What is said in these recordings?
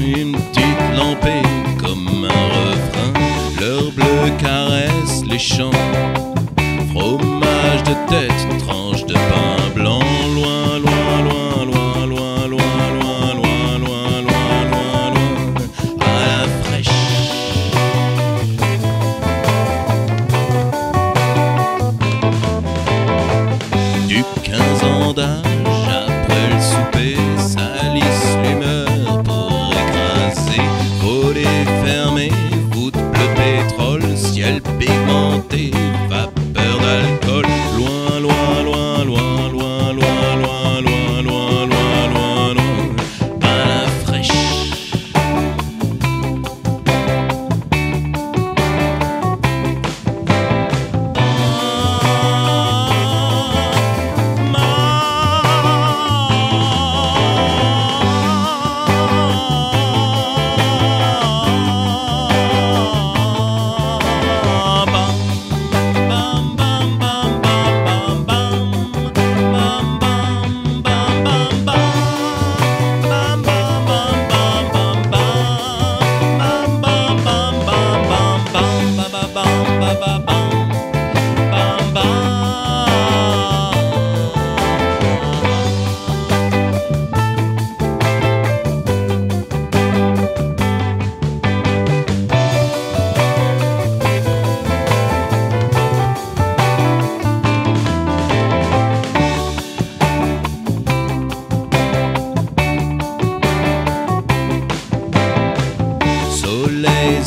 une petite lampée comme un refrain. Leur bleu caresse les champs. Fromage de tête, tranche de pain blanc, loin, loin, loin, loin, loin, loin, loin, loin, loin, loin, loin, loin, à la fraîche. Du 15 ans d'âge ciel pimenté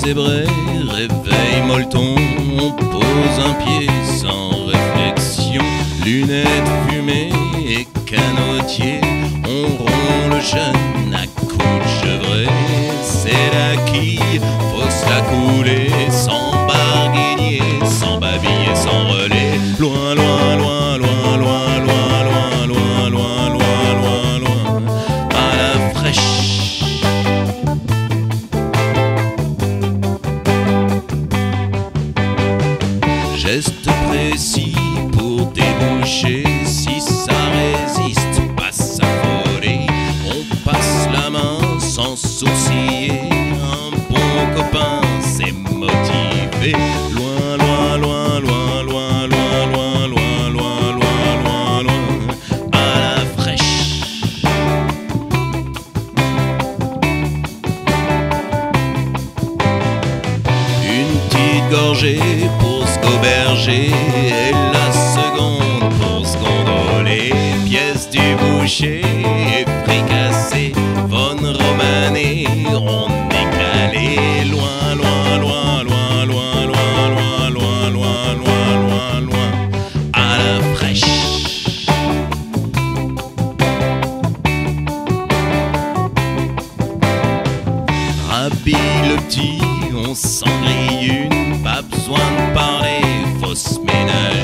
Réveil molleton, on pose un pied sans réflexion, lunettes fumées et canotier, on rompt le jeune à coups de chevré, c'est la quille, faut se la couler, sans si ça résiste, pas s'affoler. On passe la main sans sourciller, un bon copain, c'est motivé. Loin, loin, loin, loin, loin, loin, loin, loin, loin, loin, loin, loin, à la fraîche. Une petite gorgée pour se goberger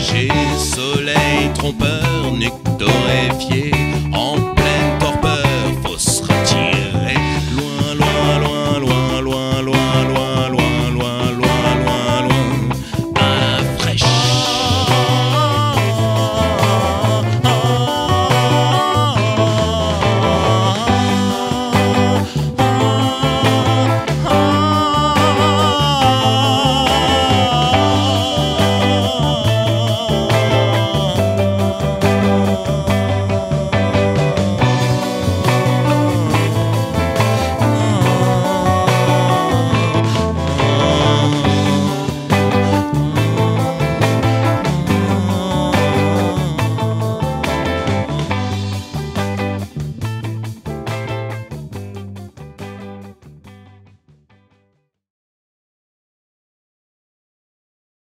J'ai soleil trompeur, nuque torréfiée.